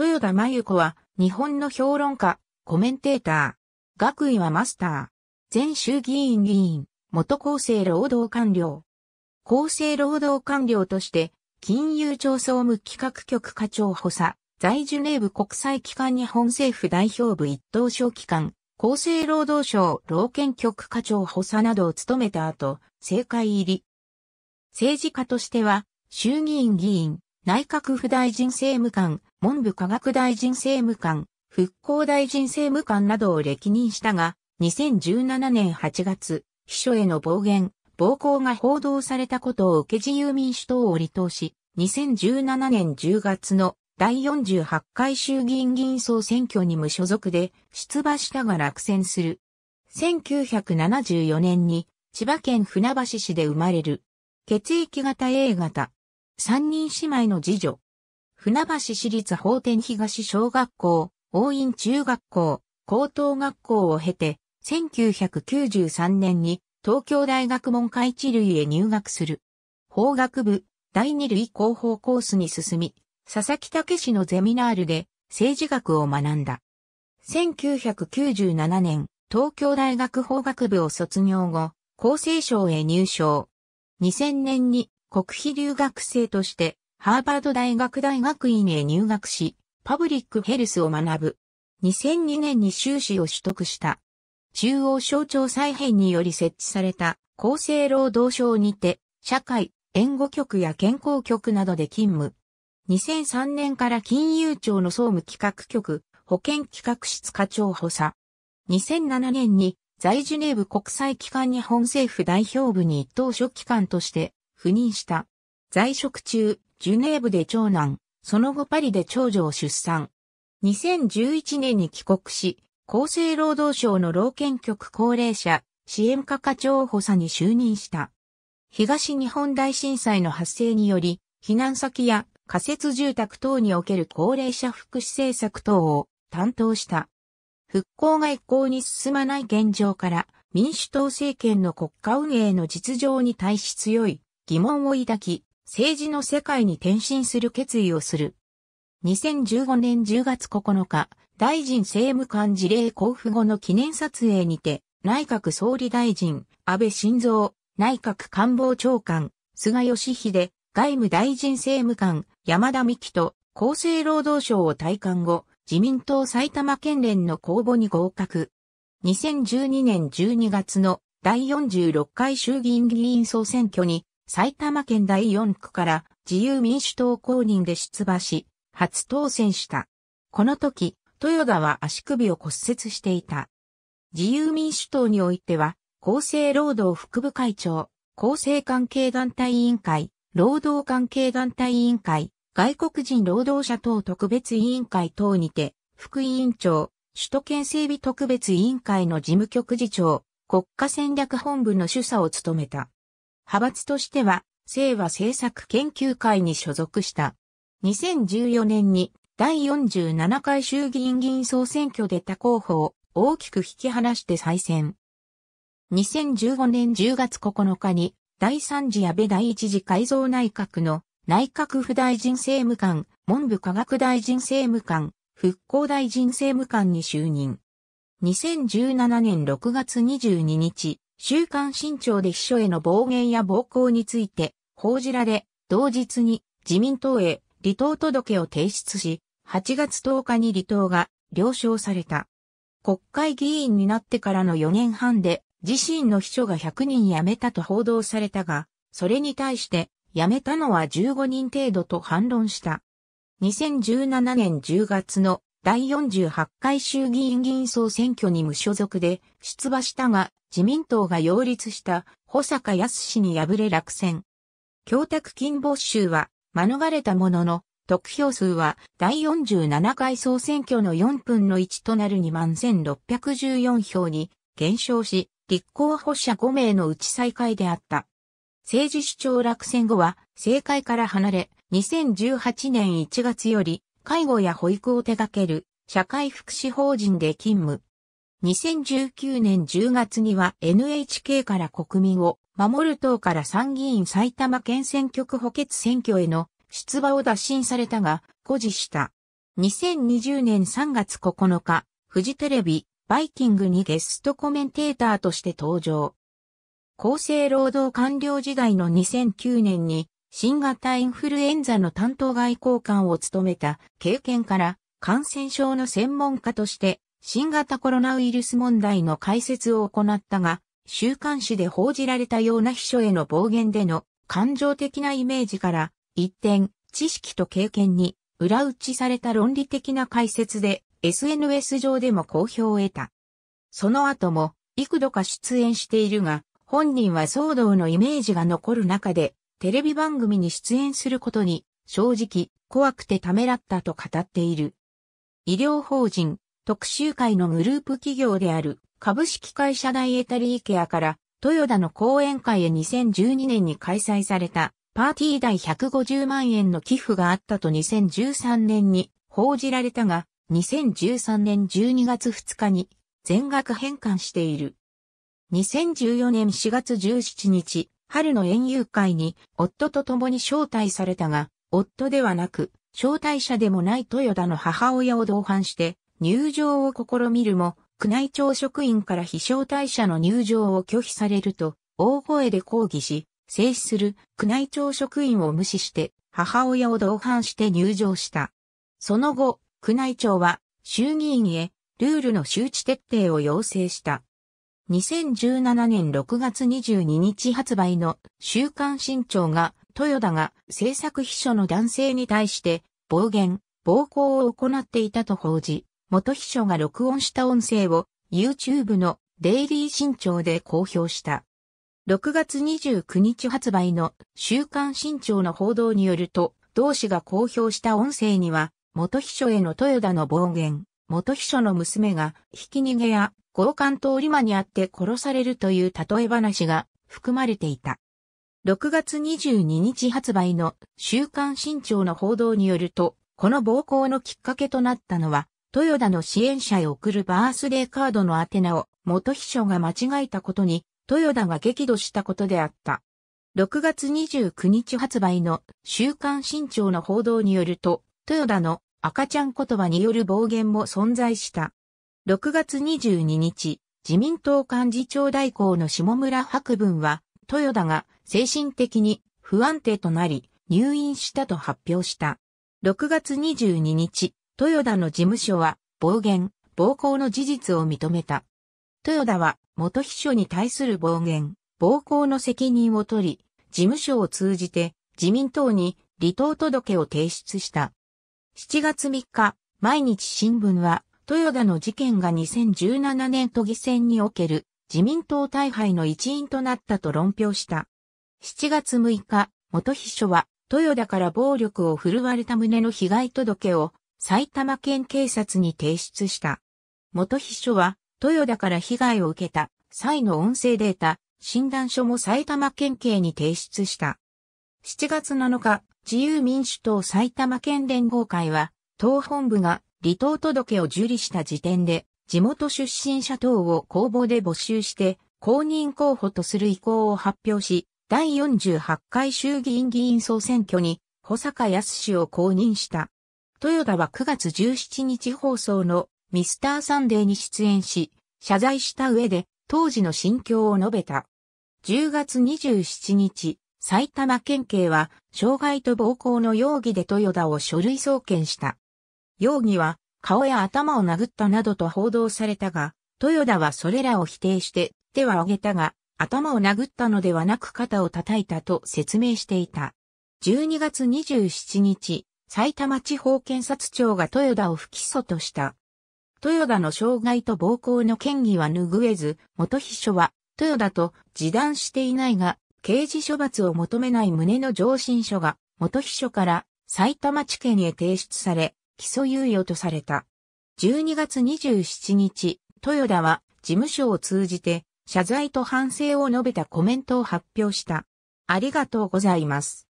豊田真由子は日本の評論家、コメンテーター。学位はマスター。前衆議院議員、元厚生労働官僚。厚生労働官僚として、金融庁総務企画局課長補佐、在ジュネーブ国際機関日本政府代表部一等省機関、厚生労働省老健局課長補佐などを務めた後、政界入り。政治家としては、衆議院議員、内閣府大臣政務官、文部科学大臣政務官、復興大臣政務官などを歴任したが、2017年8月、秘書への暴言、暴行が報道されたことを受け自由民主党を離党し、2017年10月の第48回衆議院議員総選挙に無所属で出馬したが落選する。1974年に千葉県船橋市で生まれる。血液型 A 型。三人姉妹の次女。船橋市立法天東小学校、大院中学校、高等学校を経て、1993年に東京大学門下一類へ入学する。法学部、第二類広報コースに進み、佐々木武氏のゼミナールで政治学を学んだ。1997年、東京大学法学部を卒業後、厚生省へ入省。2000年に国費留学生としてハーバード大学大学院へ入学し、パブリックヘルスを学ぶ。2002年に修士を取得した。中央省庁再編により設置された厚生労働省にて、社会、援護局や健康局などで勤務。2003年から金融庁の総務企画局、保険企画室課長補佐。2007年に在ジュネーブ国際機関日本政府代表部に一等書記官として赴任した。在職中、ジュネーブで長男、その後パリで長女を出産。2011年に帰国し、厚生労働省の老健局高齢者支援課課長補佐に就任した。東日本大震災の発生により、避難先や仮設住宅等における高齢者福祉政策等を担当した。復興が一向に進まない現状から民主党政権の国家運営の実情に対し強い疑問を抱き、政治の世界に転身する決意をする。2015年10月9日、大臣政務官事例交付後の記念撮影にて、内閣総理大臣、安倍晋三、内閣官房長官、菅義偉、外務大臣政務官、山田美希と厚生労働省を退官後、自民党埼玉県連の公募に合格。2012年12月の第46回衆議院議員総選挙に埼玉県第4区から自由民主党公認で出馬し、初当選した。この時、豊田は足首を骨折していた。自由民主党においては、厚生労働副部会長、厚生関係団体委員会、労働関係団体委員会、外国人労働者等特別委員会等にて、副委員長、首都圏整備特別委員会の事務局次長、国家戦略本部の主査を務めた。派閥としては、清和政策研究会に所属した。2014年に第47回衆議院議員総選挙で他候補を大きく引き離して再選。2015年10月9日に第3次安倍第1次改造内閣の内閣府大臣政務官、文部科学大臣政務官、復興大臣政務官に就任。2017年6月22日、週刊新潮で秘書への暴言や暴行について報じられ、同日に自民党へ離党届を提出し、8月10日に離党が了承された。国会議員になってからの4年半で自身の秘書が100人辞めたと報道されたが、それに対して辞めたのは15人程度と反論した。2017年10月の第48回衆議院議員総選挙に無所属で出馬したが、自民党が擁立した保坂康氏に敗れ落選。供託金没収は免れたものの、得票数は第47回総選挙の4分の1となる21,614票に減少し、立候補者5名のうち最下位であった。政治主張落選後は政界から離れ、2018年1月より介護や保育を手掛ける社会福祉法人で勤務。2019年10月には NHK から国民を守る党から参議院埼玉県選挙区補欠選挙への出馬を打診されたが、固辞した。2020年3月9日、フジテレビ、バイキングにゲストコメンテーターとして登場。厚生労働官僚時代の2009年に新型インフルエンザの担当外交官を務めた経験から感染症の専門家として新型コロナウイルス問題の解説を行ったが、週刊誌で報じられたような秘書への暴言での感情的なイメージから一点、知識と経験に裏打ちされた論理的な解説で SNS 上でも好評を得た。その後も幾度か出演しているが、本人は騒動のイメージが残る中で、テレビ番組に出演することに正直怖くてためらったと語っている。医療法人特集会のグループ企業である株式会社ダイエタリーケアから豊田の講演会へ2012年に開催されたパーティー代150万円の寄付があったと2013年に報じられたが、2013年12月2日に全額返還している。2014年4月17日、春の園遊会に夫と共に招待されたが、夫ではなく、招待者でもない豊田の母親を同伴して入場を試みるも、宮内庁職員から非招待者の入場を拒否されると、大声で抗議し、静止する宮内庁職員を無視して母親を同伴して入場した。その後、宮内庁は衆議院へルールの周知徹底を要請した。2017年6月22日発売の週刊新潮が豊田が制作秘書の男性に対して暴言、暴行を行っていたと報じ、元秘書が録音した音声を YouTube のデイリー新潮で公表した。6月29日発売の週刊新潮の報道によると、同氏が公表した音声には、元秘書への豊田の暴言、元秘書の娘がひき逃げや強姦通り魔にあって殺されるという例え話が含まれていた。6月22日発売の週刊新潮の報道によると、この暴行のきっかけとなったのは、豊田の支援者へ送るバースデーカードの宛名を元秘書が間違えたことに豊田が激怒したことであった。6月29日発売の週刊新潮の報道によると、豊田の赤ちゃん言葉による暴言も存在した。6月22日、自民党幹事長代行の下村博文は、豊田が精神的に不安定となり、入院したと発表した。6月22日、豊田の事務所は暴言、暴行の事実を認めた。豊田は元秘書に対する暴言、暴行の責任を取り、事務所を通じて自民党に離党届を提出した。7月3日、毎日新聞は、豊田の事件が2017年都議選における自民党大敗の一因となったと論評した。7月6日、元秘書は、豊田から暴力を振るわれた旨の被害届を埼玉県警察に提出した。元秘書は、豊田から被害を受けた際の音声データ、診断書も埼玉県警に提出した。7月7日、自由民主党埼玉県連合会は、党本部が離党届を受理した時点で、地元出身者等を公募で募集して、公認候補とする意向を発表し、第48回衆議院議員総選挙に、保坂康を公認した。豊田は9月17日放送のミスターサンデーに出演し、謝罪した上で当時の心境を述べた。10月27日、埼玉県警は傷害と暴行の容疑で豊田を書類送検した。容疑は顔や頭を殴ったなどと報道されたが、豊田はそれらを否定して手は挙げたが、頭を殴ったのではなく肩を叩いたと説明していた。12月27日、埼玉地方検察庁が豊田を不起訴とした。豊田の障害と暴行の嫌疑は拭えず、元秘書は、豊田と示談していないが、刑事処罰を求めない旨の上申書が、元秘書から埼玉地検へ提出され、起訴猶予とされた。12月27日、豊田は事務所を通じて謝罪と反省を述べたコメントを発表した。ありがとうございます。